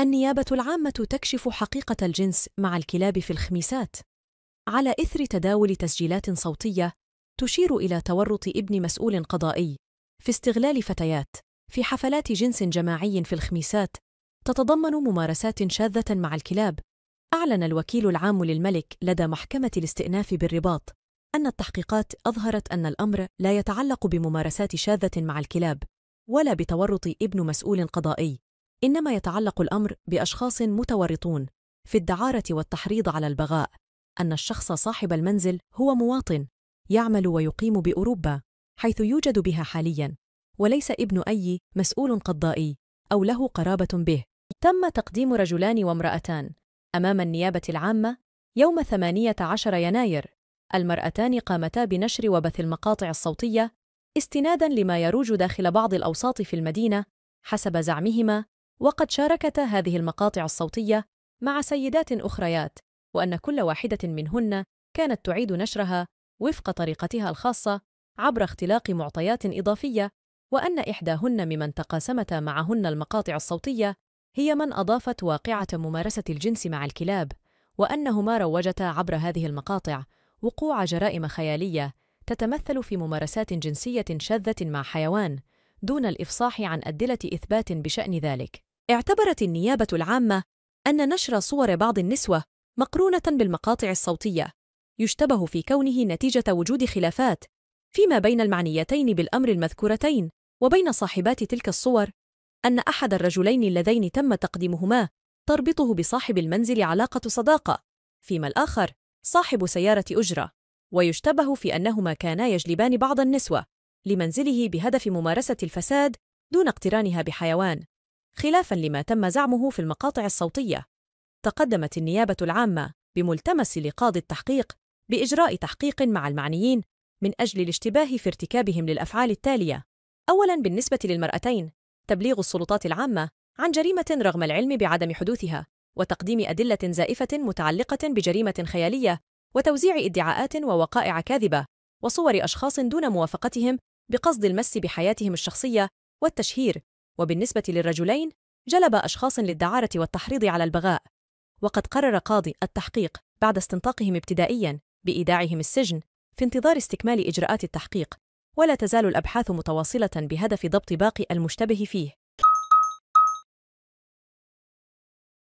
النيابة العامة تكشف حقيقة الجنس مع الكلاب في الخميسات. على إثر تداول تسجيلات صوتية تشير إلى تورط ابن مسؤول قضائي في استغلال فتيات. في حفلات جنس جماعي في الخميسات تتضمن ممارسات شاذة مع الكلاب. أعلن الوكيل العام للملك لدى محكمة الاستئناف بالرباط أن التحقيقات أظهرت أن الأمر لا يتعلق بممارسات شاذة مع الكلاب ولا بتورط ابن مسؤول قضائي. إنما يتعلق الأمر بأشخاص متورطون في الدعارة والتحريض على البغاء أن الشخص صاحب المنزل هو مواطن يعمل ويقيم بأوروبا حيث يوجد بها حالياً وليس ابن أي مسؤول قضائي أو له قرابة به. تم تقديم رجلان وامرأتان أمام النيابة العامة يوم 18 يناير. المرأتان قامتا بنشر وبث المقاطع الصوتية استناداً لما يروج داخل بعض الأوساط في المدينة حسب زعمهما وقد شاركتا هذه المقاطع الصوتية مع سيدات أخريات وأن كل واحدة منهن كانت تعيد نشرها وفق طريقتها الخاصة عبر اختلاق معطيات إضافية وأن إحداهن ممن تقاسمتا معهن المقاطع الصوتية هي من أضافت واقعة ممارسة الجنس مع الكلاب وأنهما روجتا عبر هذه المقاطع وقوع جرائم خيالية تتمثل في ممارسات جنسية شاذة مع حيوان دون الإفصاح عن أدلة إثبات بشأن ذلك. اعتبرت النيابة العامة أن نشر صور بعض النسوة مقرونة بالمقاطع الصوتية يشتبه في كونه نتيجة وجود خلافات فيما بين المعنيتين بالأمر المذكورتين وبين صاحبات تلك الصور أن أحد الرجلين اللذين تم تقديمهما تربطه بصاحب المنزل علاقة صداقة فيما الآخر صاحب سيارة أجرة ويشتبه في أنهما كانا يجلبان بعض النسوة لمنزله بهدف ممارسة الفساد دون اقترانها بحيوان. خلافا لما تم زعمه في المقاطع الصوتية. تقدمت النيابة العامة بملتمس لقاضي التحقيق بإجراء تحقيق مع المعنيين من أجل الاشتباه في ارتكابهم للأفعال التالية. أولاً بالنسبة للمرأتين تبليغ السلطات العامة عن جريمة رغم العلم بعدم حدوثها وتقديم أدلة زائفة متعلقة بجريمة خيالية وتوزيع ادعاءات ووقائع كاذبة وصور أشخاص دون موافقتهم بقصد المس بحياتهم الشخصية والتشهير وبالنسبة للرجلين جلب أشخاص للدعارة والتحريض على البغاء. وقد قرر قاضي التحقيق بعد استنطاقهم ابتدائياً بإيداعهم السجن في انتظار استكمال إجراءات التحقيق ولا تزال الأبحاث متواصلة بهدف ضبط باقي المشتبه فيه.